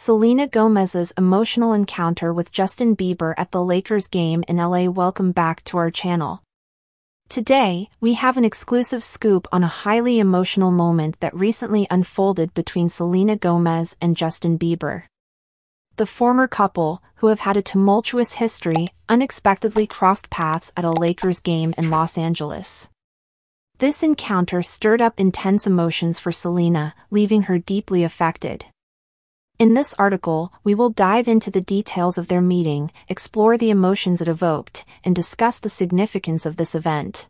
Selena Gomez's emotional encounter with Justin Bieber at the Lakers game in LA. Welcome back to our channel. Today, we have an exclusive scoop on a highly emotional moment that recently unfolded between Selena Gomez and Justin Bieber. The former couple, who have had a tumultuous history, unexpectedly crossed paths at a Lakers game in Los Angeles. This encounter stirred up intense emotions for Selena, leaving her deeply affected. In this article, we will dive into the details of their meeting, explore the emotions it evoked, and discuss the significance of this event.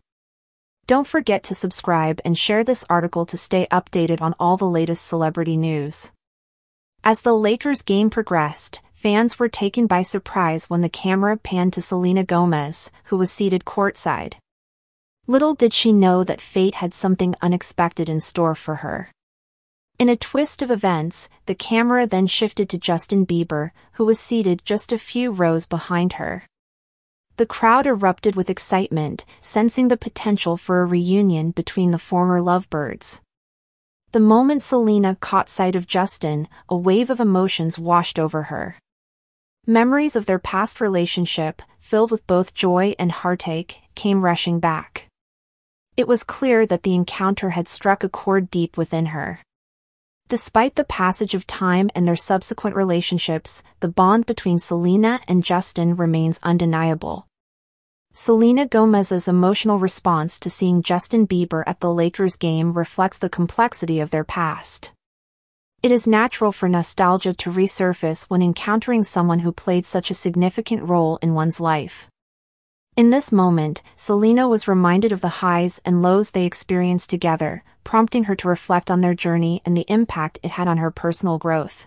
Don't forget to subscribe and share this article to stay updated on all the latest celebrity news. As the Lakers game progressed, fans were taken by surprise when the camera panned to Selena Gomez, who was seated courtside. Little did she know that fate had something unexpected in store for her. In a twist of events, the camera then shifted to Justin Bieber, who was seated just a few rows behind her. The crowd erupted with excitement, sensing the potential for a reunion between the former lovebirds. The moment Selena caught sight of Justin, a wave of emotions washed over her. Memories of their past relationship, filled with both joy and heartache, came rushing back. It was clear that the encounter had struck a chord deep within her. Despite the passage of time and their subsequent relationships, the bond between Selena and Justin remains undeniable. Selena Gomez's emotional response to seeing Justin Bieber at the Lakers game reflects the complexity of their past. It is natural for nostalgia to resurface when encountering someone who played such a significant role in one's life. In this moment, Selena was reminded of the highs and lows they experienced together, prompting her to reflect on their journey and the impact it had on her personal growth.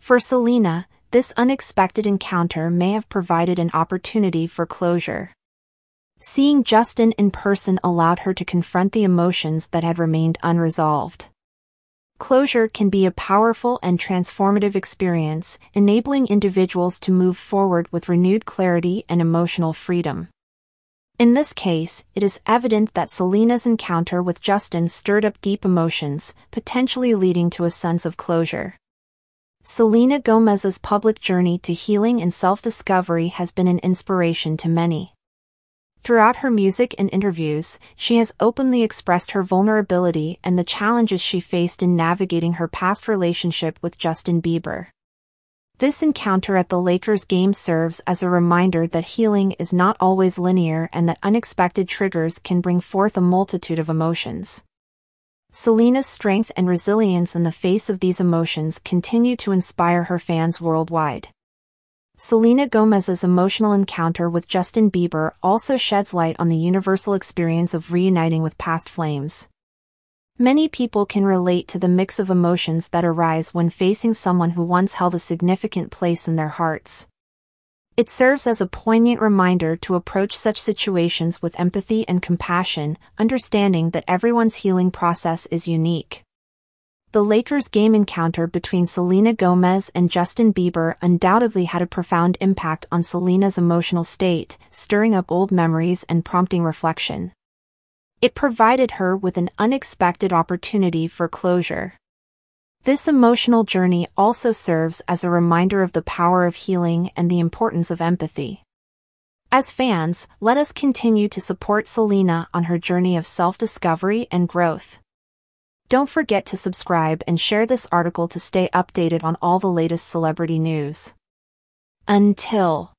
For Selena, this unexpected encounter may have provided an opportunity for closure. Seeing Justin in person allowed her to confront the emotions that had remained unresolved. Closure can be a powerful and transformative experience, enabling individuals to move forward with renewed clarity and emotional freedom. In this case, it is evident that Selena's encounter with Justin stirred up deep emotions, potentially leading to a sense of closure. Selena Gomez's public journey to healing and self-discovery has been an inspiration to many. Throughout her music and interviews, she has openly expressed her vulnerability and the challenges she faced in navigating her past relationship with Justin Bieber. This encounter at the Lakers game serves as a reminder that healing is not always linear and that unexpected triggers can bring forth a multitude of emotions. Selena's strength and resilience in the face of these emotions continue to inspire her fans worldwide. Selena Gomez's emotional encounter with Justin Bieber also sheds light on the universal experience of reuniting with past flames. Many people can relate to the mix of emotions that arise when facing someone who once held a significant place in their hearts. It serves as a poignant reminder to approach such situations with empathy and compassion, understanding that everyone's healing process is unique. The Lakers' game encounter between Selena Gomez and Justin Bieber undoubtedly had a profound impact on Selena's emotional state, stirring up old memories and prompting reflection. It provided her with an unexpected opportunity for closure. This emotional journey also serves as a reminder of the power of healing and the importance of empathy. As fans, let us continue to support Selena on her journey of self-discovery and growth. Don't forget to subscribe and share this article to stay updated on all the latest celebrity news. Until